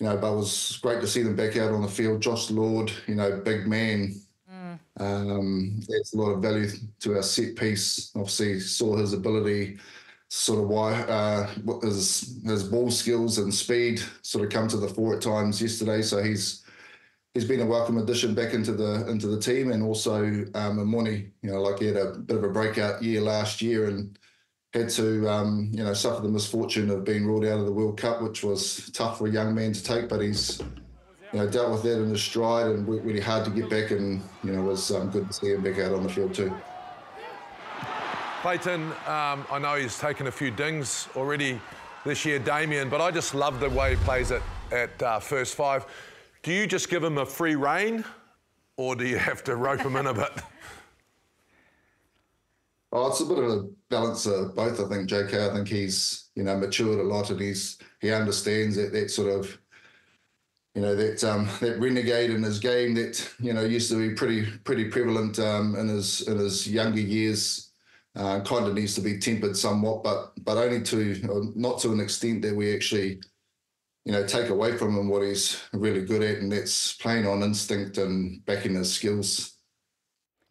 L: you know, but it was great to see them back out on the field. Josh Lord, you know, big man, um, adds a lot of value to our set piece. Obviously, saw his ability, sort of why uh, his his ball skills and speed sort of come to the fore at times yesterday. So he's he's been a welcome addition back into the into the team, and also um, Emoni, you know, like he had a bit of a breakout year last year, and had to, um, you know, suffer the misfortune of being ruled out of the World Cup, which was tough for a young man to take. But he's, you know, dealt with that in his stride and worked really hard to get back. And you know, was um, good to see him back out on the field too.
D: Clayton, um, I know he's taken a few dings already this year, Damian, but I just love the way he plays it at uh, first five. Do you just give him a free rein or do you have to rope him in a bit?
L: Oh, it's a bit of a balance of both. I think JK. I think he's you know matured a lot, and he's he understands that that sort of you know that um, that renegade in his game that you know used to be pretty pretty prevalent um, in his in his younger years. Uh, kind of needs to be tempered somewhat, but but only to not to an extent that we actually you know take away from him what he's really good at, and that's playing on instinct and backing his skills.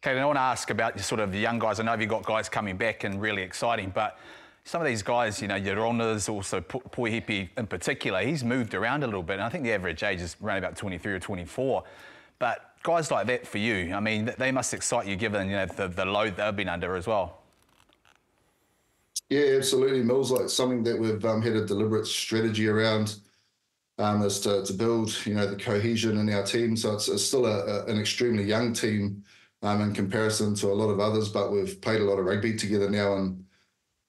F: Okay, I want to ask about sort of the young guys. I know you've got guys coming back and really exciting, but some of these guys, you know, Yaronas, also Poihipi in particular, he's moved around a little bit. And I think the average age is around about 23 or 24. But guys like that for you, I mean, they must excite you given, you know, the, the load they've been under as well.
L: Yeah, absolutely. Mills like something that we've um, had a deliberate strategy around um, is to, to build, you know, the cohesion in our team. So it's, it's still a, a, an extremely young team um, in comparison to a lot of others. But we've played a lot of rugby together now, and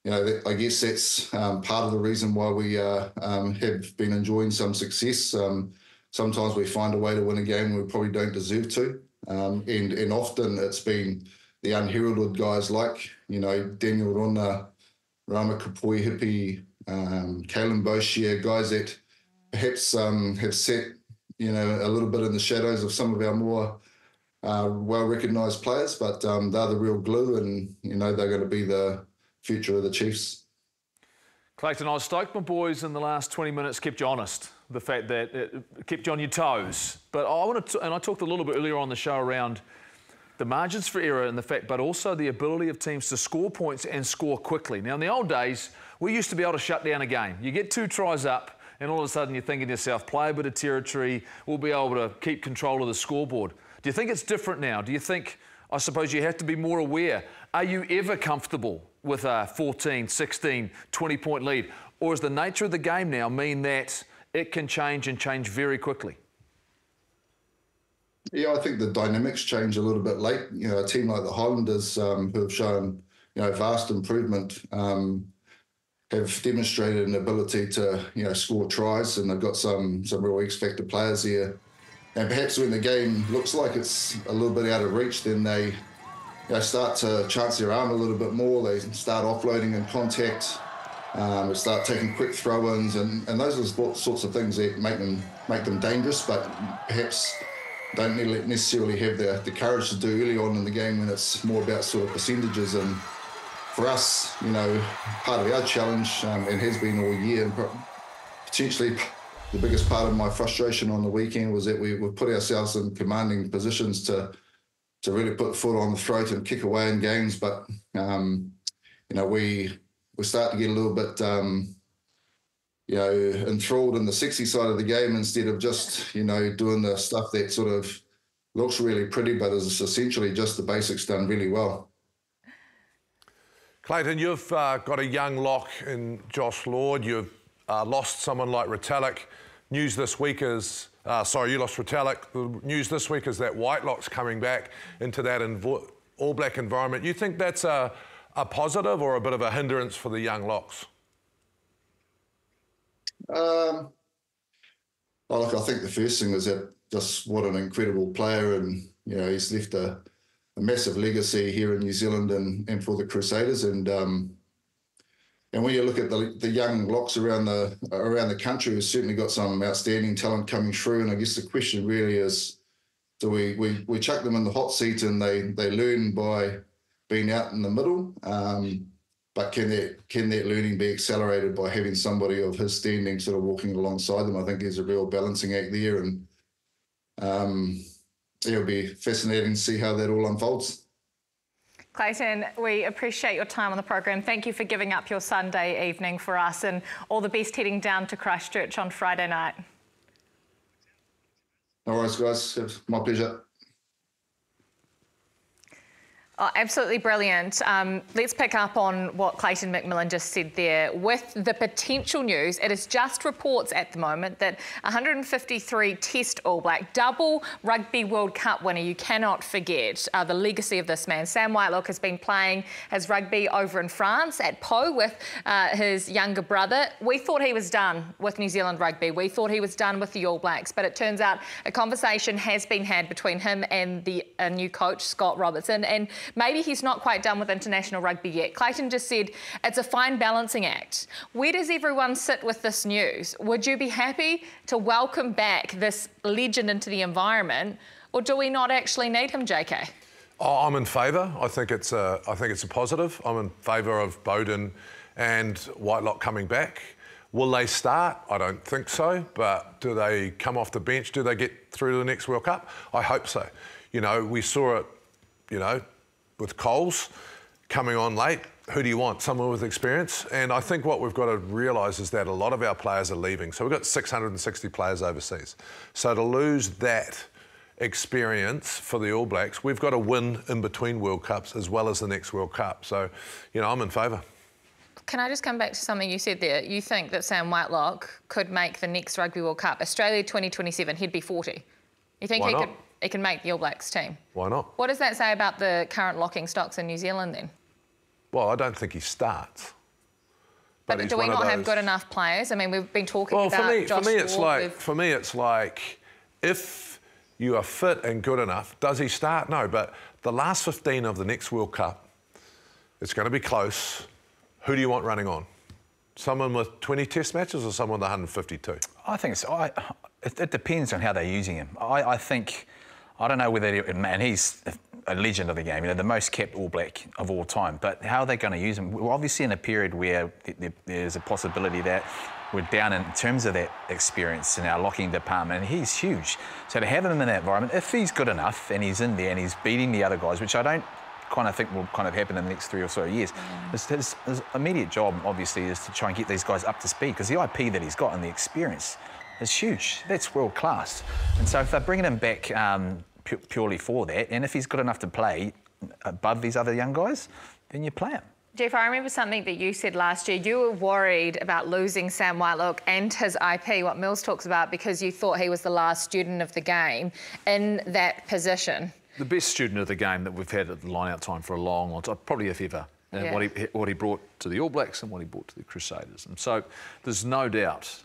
L: you know, that, I guess that's um, part of the reason why we uh, um, have been enjoying some success. Um, sometimes we find a way to win a game we probably don't deserve to, and and often it's been the unheralded guys like you know Daniel Rona, Rameka Poihipi, um, Kaylum Boshier, guys that perhaps um, have set you know a little bit in the shadows of some of our more uh, well recognised players, but um, they're the real glue, and you know they're going to be the future of the Chiefs.
E: Clayton, I was stoked my boys in the last 20 minutes kept you honest. The fact that it kept you on your toes. But I want to, and I talked a little bit earlier on the show around the margins for error and the fact, but also the ability of teams to score points and score quickly. Now, in the old days, we used to be able to shut down a game. You get two tries up, and all of a sudden you're thinking to yourself, play a bit of territory, we'll be able to keep control of the scoreboard. Do you think it's different now? Do you think, I suppose you have to be more aware? Are you ever comfortable with a 14, 16, 20 point lead? Or does the nature of the game now mean that it can change and change very quickly?
L: Yeah, I think the dynamics change a little bit late. You know, a team like the Highlanders, um, who have shown, you know, vast improvement, um, have demonstrated an ability to, you know, score tries, and they've got some some real factor players here and perhaps when the game looks like it's a little bit out of reach, then they they start to chance their arm a little bit more. They start offloading in contact. Um, they start taking quick throw-ins, and, and those are the sorts of things that make them make them dangerous, but perhaps don't necessarily have the, the courage to do early on in the game when it's more about sort of percentages. And for us, you know, part of our challenge, um, and has been all year, and potentially the biggest part of my frustration on the weekend was that we, we put ourselves in commanding positions to to really put foot on the throat and kick away in games. But um, you know, we we start to get a little bit um, you know enthralled in the sexy side of the game instead of just you know doing the stuff that sort of looks really pretty, but is essentially just the basics done really well.
D: Clayton, you've uh, got a young lock in Josh Lord. You've uh, lost someone like Retallick. News this week is, uh, sorry, you lost Retallick. The news this week is that Whitelock's coming back into that all black environment. You think that's a, a positive or a bit of a hindrance for the young locks?
L: Um, look, I think the first thing is that just what an incredible player, and you know he's left a, a massive legacy here in New Zealand and, and for the Crusaders. And um, and when you look at the, the young locks around the around the country, we've certainly got some outstanding talent coming through. And I guess the question really is, do we we, we chuck them in the hot seat and they they learn by being out in the middle? Um, but can that can that learning be accelerated by having somebody of his standing sort of walking alongside them? I think there's a real balancing act there, and um, it'll be fascinating to see how that all unfolds.
C: Clayton, we appreciate your time on the program. Thank you for giving up your Sunday evening for us and all the best heading down to Christchurch on Friday night.
L: No worries, guys. It's my pleasure.
C: Oh, absolutely brilliant. Um, let's pick up on what Clayton McMillan just said there. With the potential news, it is just reports at the moment that 153 Test All Black, double Rugby World Cup winner, you cannot forget uh, the legacy of this man. Sam Whitelock has been playing his rugby over in France at Pau with uh, his younger brother. We thought he was done with New Zealand rugby. We thought he was done with the All Blacks, but it turns out a conversation has been had between him and the new coach, Scott Robertson. And maybe he's not quite done with international rugby yet. Clayton just said it's a fine balancing act. Where does everyone sit with this news? Would you be happy to welcome back this legend into the environment, or do we not actually need him, JK?
D: Oh, I'm in favour. I think it's a, I think it's a positive. I'm in favour of Beauden and Whitelock coming back. Will they start? I don't think so. But do they come off the bench? Do they get through to the next World Cup? I hope so. You know, we saw it, you know, with Coles coming on late. Who do you want? Someone with experience. And I think what we've got to realise is that a lot of our players are leaving. So we've got 660 players overseas. So to lose that experience for the All Blacks, we've got to win in between World Cups as well as the next World Cup. So, you know, I'm in favour.
C: Can I just come back to something you said there? You think that Sam Whitelock could make the next Rugby World Cup, Australia 2027, he'd be 40. You think
D: Why
C: he
D: not?
C: could he can make the All Blacks team?
D: Why not?
C: What does that say about the current locking stocks in New Zealand then?
D: Well, I don't think he starts.
C: But,
D: he's
C: do we
D: one of
C: not have good enough players? I mean, we've been talking
D: Well,
C: about
D: for me,
C: Josh
D: for me, it's
C: Ward,
D: like
C: we've-
D: for me, it's like if you are fit and good enough, does he start? No, but the last 15 of the next World Cup, it's going to be close. Who do you want running on? Someone with 20 Test matches or someone with 152?
F: I think it's. I, it, it depends on how they're using him. I, I think. I don't know whether. He, man, he's a legend of the game. You know, the most capped All Black of all time. But how are they going to use him? We're obviously in a period where th- th- there's a possibility that we're down in terms of that experience in our locking department. And he's huge. So to have him in that environment, if he's good enough and he's in there and he's beating the other guys, which I don't kind of think will kind of happen in the next three or so years. His, his, his immediate job, obviously, is to try and get these guys up to speed because the IP that he's got and the experience is huge. That's world class. And so if they're bringing him back um, pu- purely for that, and if he's good enough to play above these other young guys, then you play him.
C: Jeff, I remember something that you said last year. You were worried about losing Sam Whitelock and his IP, what Mills talks about, because you thought he was the last student of the game in that position.
E: The best student of the game that we've had at the line-out time for a long, long time, probably if ever. And
C: Yeah.
E: what, he, what he brought to the All Blacks and what he brought to the Crusaders. And so there's no doubt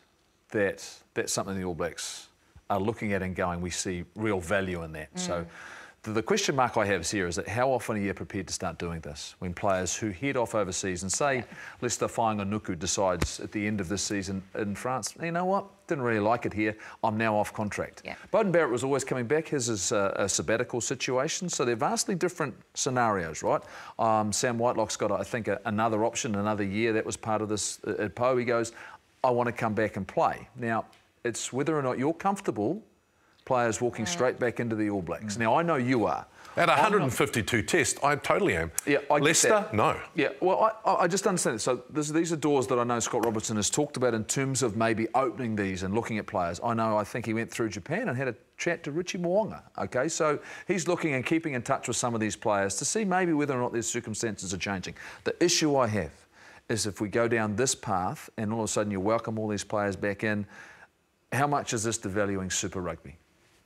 E: that that's something the All Blacks are looking at and going, we see real value in that. So the, the question mark I have here is that how often are you prepared to start doing this when players who head off overseas and say Leicester Fainga'anuku decides at the end of this season in France, you know what, didn't really like it here, I'm now off contract.
C: Yeah.
E: Beauden Barrett was always coming back. His is a, a sabbatical situation, so they're vastly different scenarios, right? Um, Sam Whitelock's got, I think, a, another option, another year. That was part of this uh, at Pau. He goes, I want to come back and play. Now, it's whether or not you're comfortable players walking mm. straight back into the All Blacks. Mm. Now, I know you are.
D: At
E: I'm not-
D: 152 Test, I totally am.
E: yeah, I
D: Leicester,
E: that.
D: no.
E: Yeah, well, I, I- I just understand it. So this, these are doors that I know Scott Robertson has talked about in terms of maybe opening these and looking at players. I know, I think he went through Japan and had a chat to Richie Mo'unga. Okay, so he's looking and keeping in touch with some of these players to see maybe whether or not their circumstances are changing. The issue I have is if we go down this path and all of a sudden you welcome all these players back in, how much is this devaluing Super Rugby?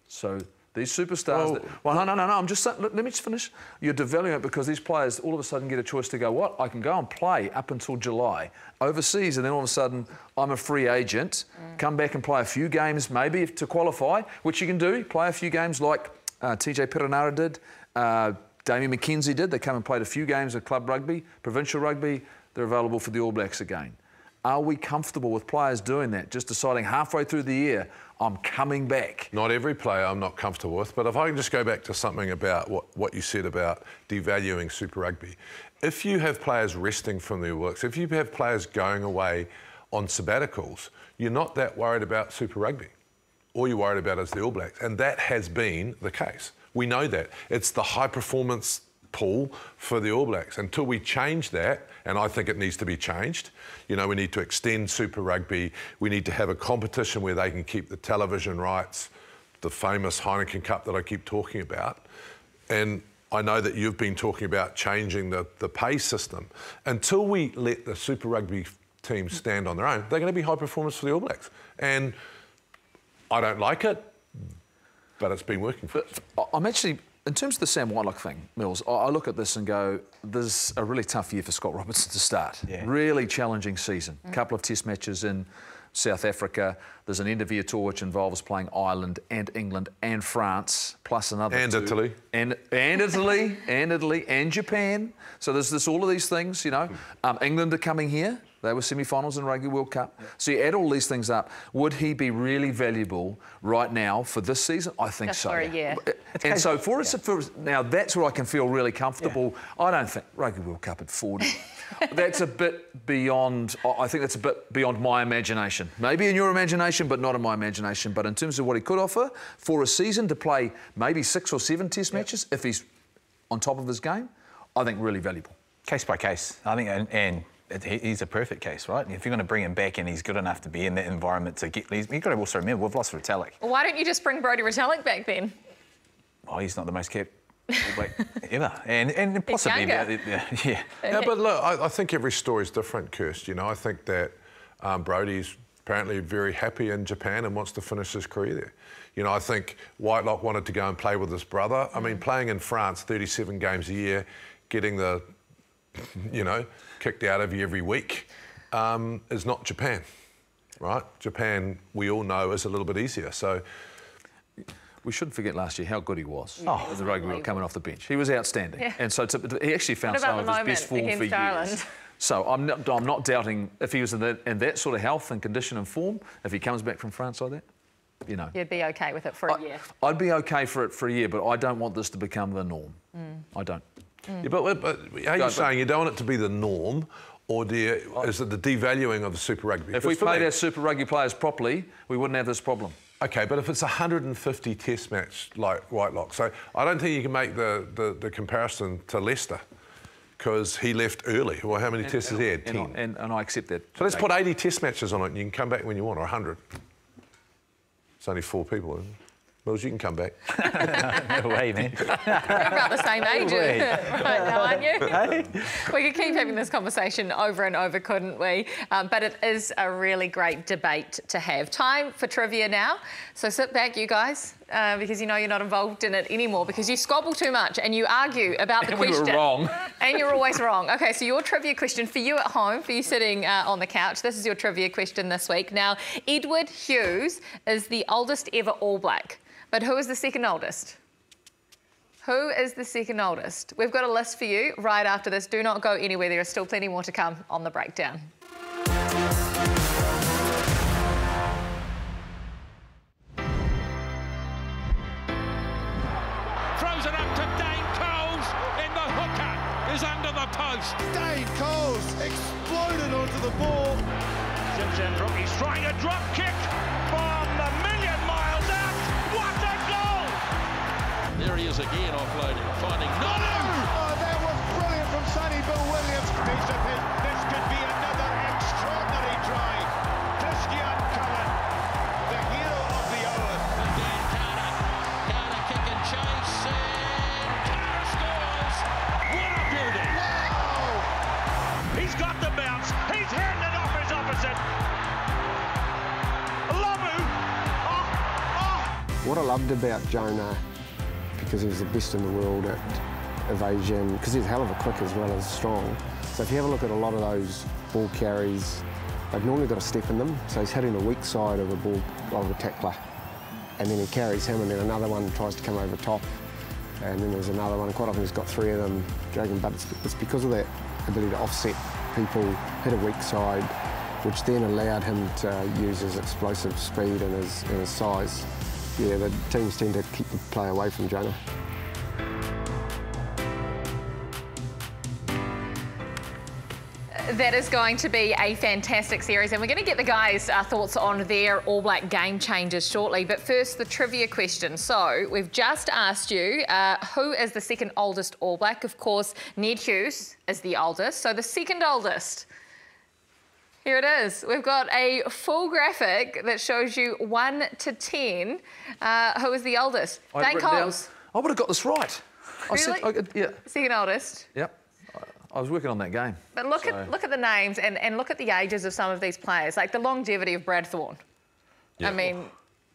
E: So these superstars.
D: Well-
E: that, well, no, no, no, no. I'm just saying. Let, let me just finish. You're devaluing it because these players all of a sudden get a choice to go. What? I can go and play up until July overseas, and then all of a sudden I'm a free agent. Come back and play a few games, maybe if, to qualify, which you can do. Play a few games like uh, TJ Perenara did. Uh, Damian McKenzie did. They come and played a few games of club rugby, provincial rugby. They're available for the All Blacks again. Are we comfortable with players doing that? Just deciding halfway through the year, I'm coming back.
D: Not every player I'm not comfortable with, but if I can just go back to something about what, what you said about devaluing Super Rugby. If you have players resting from their works, if you have players going away on sabbaticals, you're not that worried about Super Rugby. All you're worried about is the All Blacks, and that has been the case. We know that. It's the high performance pool for the All Blacks. Until we change that, and I think it needs to be changed, you know, we need to extend Super Rugby. We need to have a competition where they can keep the television rights, the famous Heineken Cup that I keep talking about. And I know that you've been talking about changing the, the pay system. Until we let the Super Rugby teams stand on their own, they're going to be high performers for the All Blacks. And I don't like it, but it's been working for us.
E: I'm actually, in terms of the Sam Whitelock thing, Mills, I I look at this and go, there's a really tough year for Scott Robertson to start.
F: Yeah.
E: Really challenging season. A couple of test matches in South Africa. There's an end of year tour which involves playing Ireland and England and France, plus another
D: And
E: two.
D: Italy.
E: And, and Italy, and Italy, and Japan. So there's this, all of these things, you know. Um, England are coming here. They were semi-finals in Rugby World Cup. So you add all these things up. Would he be really valuable right now for this season? I think
C: Just
E: so.
C: for a year.
E: Uh, and so for us, for, now that's where I can feel really comfortable. I don't think Rugby World Cup at 40. that's a bit beyond. I I think that's a bit beyond my imagination. Maybe in your imagination, but not in my imagination. But in terms of what he could offer for a season to play maybe six or seven Test matches, if he's on top of his game, I think really valuable.
F: Case by case, I think, and, and it, he- he's a perfect case, right? If you're going to bring him back and he's good enough to be in that environment to get, he's, you've got to also remember we've lost Retallick.
C: Well, why don't you just bring Brodie Retallick back then?
F: Oh, he's not the most capped All ever, and and possibly
C: younger.
F: yeah, yeah.
D: Yeah, but look, I, I think every story is different, Kirst. You know, I think that um, Brodie's apparently very happy in Japan and wants to finish his career there. You know, I think Whitelock wanted to go and play with his brother. I mean, playing in France 37 games a year, getting the, you know, kicked out of you every week um, is not Japan, right? Japan, we all know, is a little bit easier. So
E: We shouldn't forget last year how good he was
C: Oh.
E: as a rugby world coming off the bench. He was outstanding,
C: Yeah.
E: and so to, he actually found some of his best form for
C: against
E: years.
C: Ireland?
E: So I'm not, I'm not doubting if he was in that, in that sort of health and condition and form. If he comes back from France like that, you know,
C: You'd be okay with it for a year.
E: I'd be okay for it for a year, but I don't want this to become the norm.
C: Mm.
E: I don't. Mm.
D: Yeah, but, but are you
E: Go, but-
D: saying you don't want it to be the norm, or do you, is it the devaluing of the Super Rugby?
E: If we
D: Because for
E: played our Super Rugby players properly, we wouldn't have this problem.
D: Okay, but if it's a 150 test match like Whitelock, so I don't think you can make the, the, the comparison to Leicester because he left early. Well, how many tests has he had?
E: And,
D: 10.
E: I, and, and I accept that.
D: so let's put 80 test matches on it and you can come back when you want, or 100. It's only four people. Isn't it? Mills, you can come back.
F: no way, man.
C: You're about the same age
F: way.
C: right now, aren't you? we could keep having this conversation over and over, couldn't we? Um, but it is a really great debate to have. Time for trivia now. So sit back, you guys, uh, because you know you're not involved in it anymore because you squabble too much and you argue about the
E: And we were
C: question.
E: wrong.
C: and you're always wrong. Okay, so your trivia question for you at home, for you sitting uh, on the couch, this is your trivia question this week. Now, Edward Hughes is the oldest ever All Black, but who is the second oldest? Who is the second oldest? We've got a list for you right after this. Do not go anywhere. There is still plenty more to come on the breakdown.
B: Throws it up to Dane Coles in the hooker. Is under the post.
A: Dane Coles exploded onto the ball.
B: Simpson, he's trying a drop kick There he is again offloading, finding Nonu.
A: Oh, that was brilliant from Sonny Bill Williams.
B: Piece of his. This could be another extraordinary try. Christian Cullen, the hero of the hour. Again, Carter. Carter kick and chase. And Carter scores. What a beauty. He's got the bounce. He's handed it off his opposite. Lomu. Oh, oh.
M: What I loved about Jonah, because he was the best in the world at evasion, because he's a hell of a quick as well as strong. So if you have a look at a lot of those ball carries, they've normally got a step in them. So he's hitting the weak side of a ball of a tackler, and then he carries him, and then another one tries to come over top, and then there's another one. Quite often he's got three of them dragging, but it's, it's because of that ability to offset people, hit a weak side, which then allowed him to use his explosive speed and his, and his size. Yeah, the teams tend to keep the play away from Jonah.
C: That is going to be a fantastic series, and we're going to get the guys' uh, thoughts on their All Black game changes shortly. But first, the trivia question. So, we've just asked you uh, who is the second oldest All Black? Of course, Ned Hughes is the oldest. So, the second oldest. Here it is. We've got a full graphic that shows you 1 to 10. Uh, who is the oldest?
E: I'd
C: Coles.
E: I would have got this right. I said,
C: Really?
E: I- yeah,
C: Second oldest.
E: yep. I was working on that game.
C: But look
E: So-
C: at look at the names and, and look at the ages of some of these players, like the longevity of Brad Thorn.
E: Yeah.
C: I mean,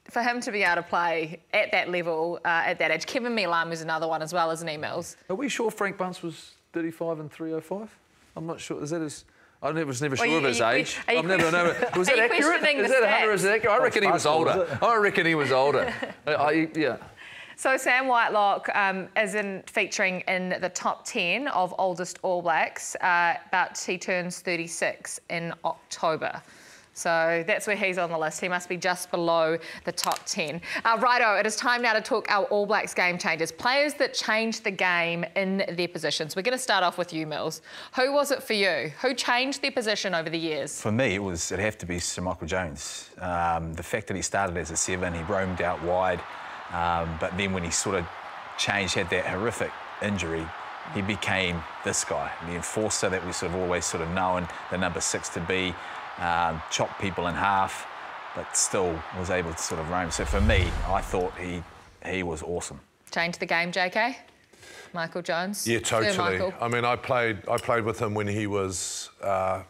C: for him to be able to play at that level, uh, at that age, Kevin Mealamu is another one as well, as an he, Mills?
E: Are we sure Frank Bunce was 35 and 305? I'm not sure. Is that his? I never, was never
C: Well,
E: sure of his
C: you-
E: age. I've never known. Was that accurate?
C: questioning
E: Is that 100 is
C: stats?
E: accurate? I reckon he was older. I reckon he was older. I, I- yeah.
C: So Sam Whitelock um, is in featuring in the top 10 of oldest All Blacks, uh, but he turns 36 in October. So that's where he's on the list. He must be just below the top 10. Uh, righto, it is time now to talk our All Blacks game changers, players that changed the game in their positions. We're going to start off with you, Mills. Who was it for you? Who changed their position over the years?
F: For me, it was it'd have to be Sir Michael Jones. Um, the fact that he started as a seven, he roamed out wide, um, but then when he sort of changed, had that horrific injury, he became this guy, the enforcer that we sort of always sort of known the number six to be, um, chopped people in half, but still was able to sort of roam. So for me, I thought he he was awesome.
C: Changed the game, JK? Michael Jones?
D: Yeah, totally. I mean, I played I played with him when he was, uh,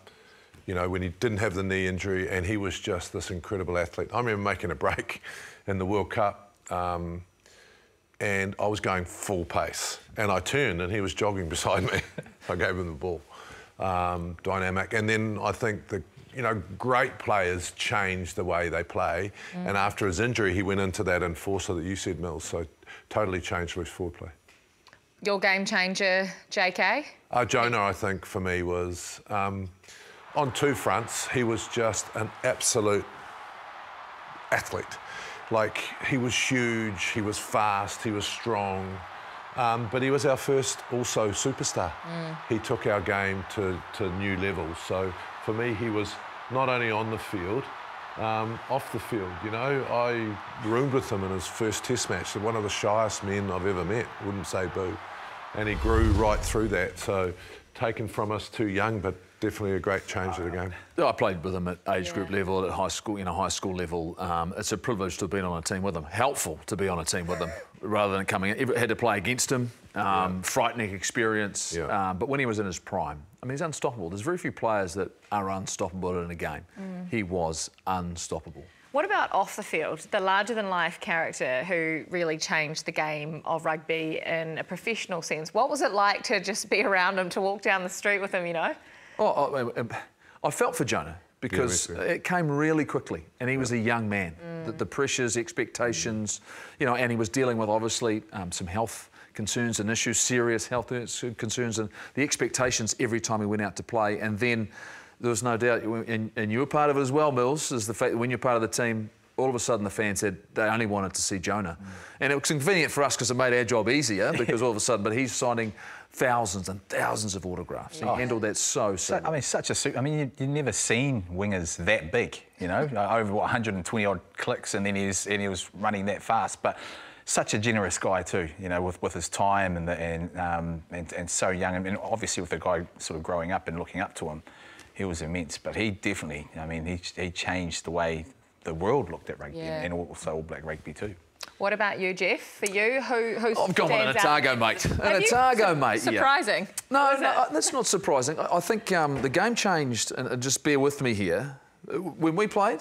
D: you know, when he didn't have the knee injury, and he was just this incredible athlete. I remember making a break in the World Cup, um, and I was going full pace, and I turned, and he was jogging beside me. I gave him the ball, um, dynamic, and then I think the. You know, great players change the way they play, and after his injury, he went into that enforcer that you said, Mills. So, totally changed his forward play.
C: Your game changer, JK?
D: Uh, Jonah, I think, for me was um, on two fronts. He was just an absolute athlete. Like, he was huge, he was fast, he was strong. Um, but he was our first also superstar. He took our game to, to new levels. So for me, he was not only on the field, um, off the field. You know, I roomed with him in his first test match. One of the shyest men I've ever met, wouldn't say boo. And he grew right through that. So taken from us too young, but definitely a great change to the game.
E: I played with him at age group level, at high school, you know, high school level. Um, it's a privilege to have been on a team with him. Helpful to be on a team with him, rather than coming in. Had to play against him. Um, Frightening experience.
D: Yeah.
E: Um, but when he was in his prime, I mean, he's unstoppable. There's very few players that are unstoppable in a game. He was unstoppable.
C: What about off the field, the larger than life character who really changed the game of rugby in a professional sense? What was it like to just be around him, to walk down the street with him, you know?
E: Oh, I, I- I felt for Jonah because
D: me
E: it came really quickly, and he was a young man. The, the pressures, expectations, you know, and he was dealing with obviously um, some health concerns and issues, serious health concerns, and the expectations every time he went out to play. And then there was no doubt, and, and you were part of it as well, Mills, is the fact that when you're part of the team. All of a sudden, the fans said they only wanted to see Jonah, and it was convenient for us because it made our job easier. Because all of a sudden, but he's signing thousands and thousands of autographs. He
F: Oh.
E: handled that so, so.
F: So, I mean, such a su- I mean, you, you've never seen wingers that big, you know, over what 120 odd clicks, and then he was and he was running that fast. But such a generous guy too, you know, with, with his time and the, and, um, and and so young, and obviously with the guy sort of growing up and looking up to him, he was immense. But he definitely, I mean, he he changed the way the world looked at rugby
C: Yeah.
F: and also All Black rugby too.
C: What about you, Jeff? For you, who who
E: I've gone with an
C: out?
E: Otago, mate. An? Otago, mate. yeah.
C: Surprising.
E: No, no,
C: it?
E: uh, that's not surprising. I, I think um, the game changed, and just bear with me here. Uh, When we played,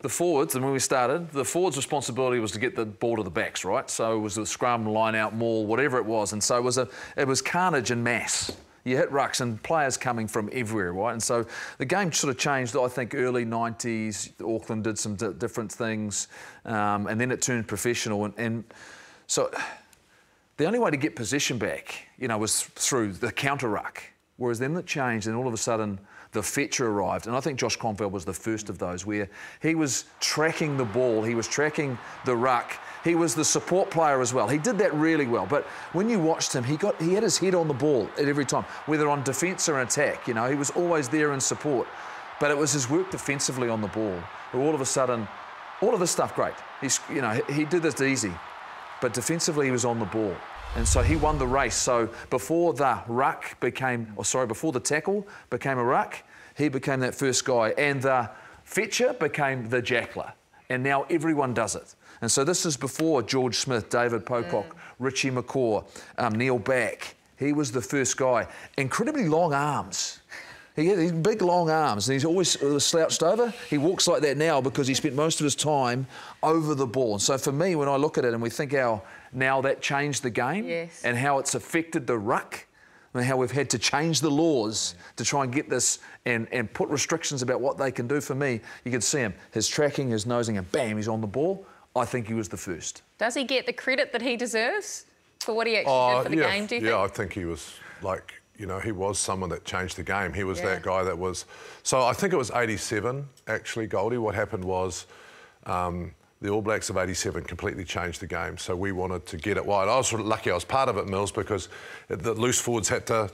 E: the forwards, and when we started, the forwards' responsibility was to get the ball to the backs, right? So it was the scrum, line out, maul, whatever it was, and so it was a, it was carnage and mass. You hit rucks and players coming from everywhere, right? And so the game sort of changed. I think early '90s, Auckland did some di- different things, um, and then it turned professional, and, and so the only way to get possession back, you know, was through the counter ruck. Whereas then it changed, and all of a sudden the fetcher arrived, and I think Josh Kronfeld was the first of those, where he was tracking the ball, he was tracking the ruck, he was the support player as well. He did that really well. But when you watched him, he got he had his head on the ball at every time, whether on defence or attack. You know, he was always there in support. But it was his work defensively on the ball, where all of a sudden, all of this stuff great. He's you know he, did this easy but defensively he was on the ball. And so he won the race. So before the ruck became, or sorry, before the tackle became a ruck, he became that first guy. And the fetcher became the jackler. And now everyone does it. And so this is before George Smith, David Pocock, Richie McCaw, um, Neil Back. He was the first guy. Incredibly long arms. He has these big long arms and he's always slouched over. He walks like that now because he spent most of his time over the ball. And so for me, when I look at it and we think how now that changed the game
C: Yes.
E: and how it's affected the ruck and how we've had to change the laws to try and get this and, and put restrictions about what they can do for me, you can see him, his tracking, his nosing, and bam, he's on the ball. I think he was the first.
C: Does he get the credit that he deserves for what he actually
D: Oh,
C: did for the
D: yeah,
C: game, do you
D: yeah,
C: think?
D: I think he was like, you know, he was someone that changed the game. He was
C: Yeah.
D: that guy that was. So I think it was 87, actually, Goldie. What happened was um, the All Blacks of 87 completely changed the game. So we wanted to get it wide. I was sort of lucky I was part of it, Mills, because the loose forwards had to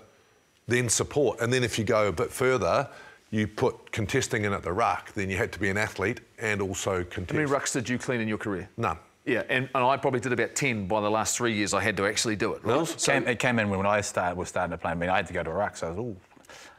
D: then support. And then if you go a bit further, you put contesting in at the ruck, then you had to be an athlete and also contest.
E: How many rucks did you clean in your career?
D: None.
E: Yeah, and, and I probably did about 10 by the last three years I had to actually do it. Right?
F: It came, it came in when I started, was starting to play. I mean, I had to go to Iraq, so I was, ooh.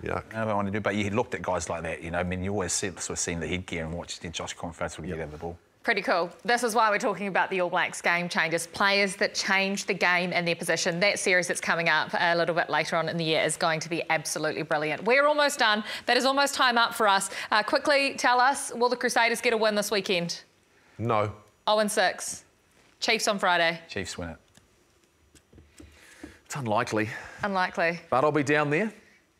D: Yeah.
F: I don't want to do, but you looked at guys like that, you know. I mean, you always see, sort of seen the headgear and watched Josh Kronfeld would get out of the ball.
C: Pretty cool. This is why we're talking about the All Blacks game changers, players that change the game and their position. That series that's coming up a little bit later on in the year is going to be absolutely brilliant. We're almost done. That is almost time up for us. Uh, quickly tell us, will the Crusaders get a win this weekend?
D: No.
C: 0 and 6. Chiefs on Friday.
F: Chiefs win it.
E: It's unlikely,
C: Unlikely.
E: but I'll be down there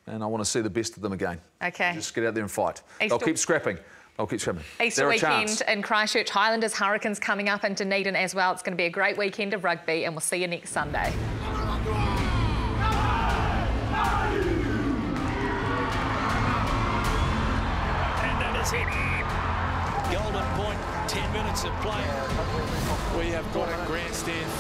E: and I want to see the best of them again.
C: Okay.
E: Just get out there and fight.
C: Easter-
E: They'll keep scrapping. They'll keep scrapping.
C: Easter
E: They're
C: weekend
E: chance.
C: in Christchurch, Highlanders, Hurricanes coming up in Dunedin as well. It's going to be a great weekend of rugby, and we'll see you next Sunday.
B: And that is it. Golden point, 10 minutes of play. We have got a grandstand